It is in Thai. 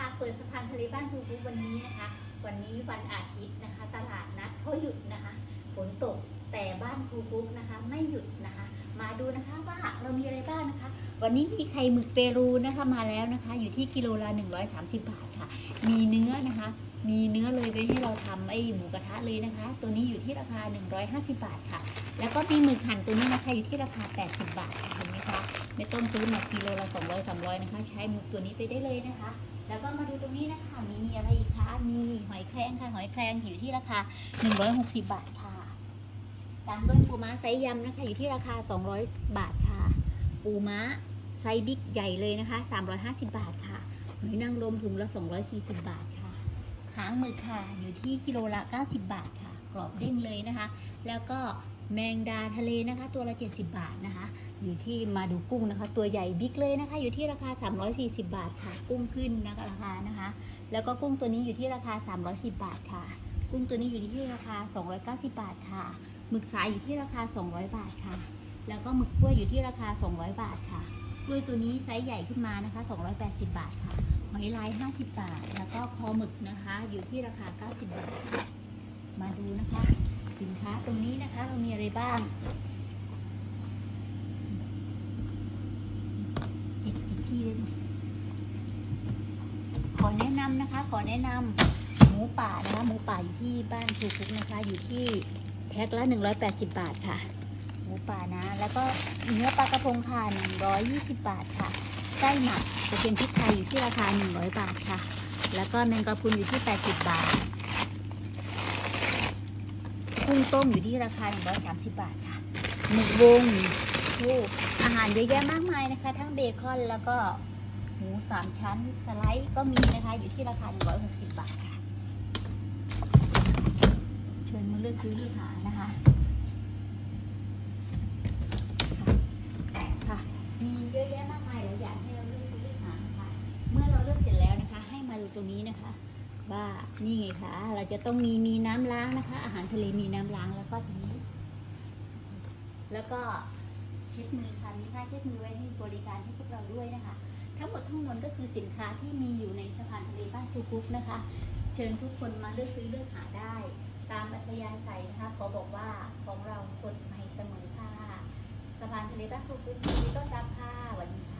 ค่ะเปิดสะพานทะเลบ้านภูคุวันนี้นะคะ วันนี้วันอาทิตย์นะคะ ตลาดนัดเขาหยุดนะคะ ฝนตกแต่บ้านภูคุนะคะ ไม่หยุดนะคะ มาดูนะคะว่าเรามีอะไรบ้างนะคะ วันนี้มีไข่หมึกเปรูนะคะมาแล้วนะคะ อยู่ที่กิโลละ 130 บาทค่ะ มีเนื้อนะคะ มีเนื้อเลยไว้ให้เราทำไอหมูกระทะเลยนะคะ ตัวนี้อยู่ที่ราคา 150 บาทค่ะ แล้วก็มีหมึกหั่นตัวนี้นะคะอยู่ที่ราคา 80 บาทเห็นไหมคะ ไม่ต้องซื้อมากิโลละ200 300นะคะ ใช้หมึกตัวนี้ไปได้เลยนะคะ แล้วก็มาดูตรงนี้นะคะ มีอะไรอีกคะ มีหอยแครงค่ะ หอยแครงอยู่ที่ราคา160บาทค่ะ ตามด้วยปูม้าไซส์ยำนะคะ อยู่ที่ราคา200บาทค่ะ ปูม้าไซส์ big ใหญ่เลยนะคะ350บาทค่ะ หอยนางรมถุงละ240บาทค่ะหางหมึกค่ะ อยู่ที่กิโลละ90บาทค่ะ กรอบเด้งเลยนะคะ แล้วก็แมงดาทะเลนะคะ ตัวละ 70 บาทนะคะ อยู่ที่มาดูกุ้งนะคะ ตัวใหญ่บิ๊กเลยนะคะ อยู่ที่ราคา 340 บาทค่ะ กุ้งขึ้นนะคะราคานะคะ แล้วก็กุ้งตัวนี้อยู่ที่ราคา 310 บาทค่ะ กุ้งตัวนี้อยู่ที่ราคา 290 บาทค่ะ หมึกสายอยู่ที่ราคา 200 บาทค่ะ แล้วก็หมึกกล้วยอยู่ที่ราคา 200 บาทค่ะกล้วยตัวนี้ไซส์ใหญ่ขึ้นมานะคะ 280 บาทค่ะหอยลาย 50 บาท แล้วก็คอหมึกนะคะ อยู่ที่ราคา 90 บาทค่ะ มาดูนะคะ สินค้าตรงนี้นะคะ เรามีอะไรบ้างอีกอีกที่ขอแนะนำนะคะ ขอแนะนำหมูป่านะคะ หมูป่าอยู่ที่บ้านครูคุกนะคะ อยู่ที่แพ็คละ 180 บาทค่ะ หมูป่านะ แล้วก็เนื้อปลากระพงค่ะ120 บาทค่ะไส้หมักจะเป็นพริกไทยอยู่ที่ราคา 100 บาทค่ะ แล้วก็แมงกะพุนอยู่ที่ 80 บาท กุ้งต้มอยู่ที่ราคา 130 บาทค่ะหมึกวงโอ้อาหารเยอะแยะมากมายนะคะ ทั้งเบคอนแล้วก็หมูสามชั้นสไลด์ก็มีนะคะ อยู่ที่ราคา 160 บาทค่ะ เชิญมาเลือกซื้อเลือกหานะคะค่ะค่ะมีเยอะแยะมากมายหลายอย่างให้เราเลือกซื้อเลือกหานะคะเมื่อเราเลือกเสร็จแล้วนะคะ ให้มาดูตรงนี้นะคะ ว่านี่ไงคะ เราจะต้องมีมีน้ำล้างนะคะ อาหารทะเลมีน้ำล้างแล้วก็ทีนี้ แล้วก็เช็ดมือค่ะมีผ้าเช็ดมือไว้ให้บริการให้พวกเราด้วยนะคะ ทั้งหมดทั้งมวลก็คือสินค้าที่มีอยู่ในสะพานทะเลบ้านครูกุ๊กนะคะ เชิญทุกคนมาเลือกซื้อเลือกหาได้ ตามอัธยาศัยนะคะขอบอกว่าของเราสดใหม่เสมอค่ะสะพานทะเลบ้านครูกุ๊กยินดีต้อนรับค่ะสวัสดีค่ะ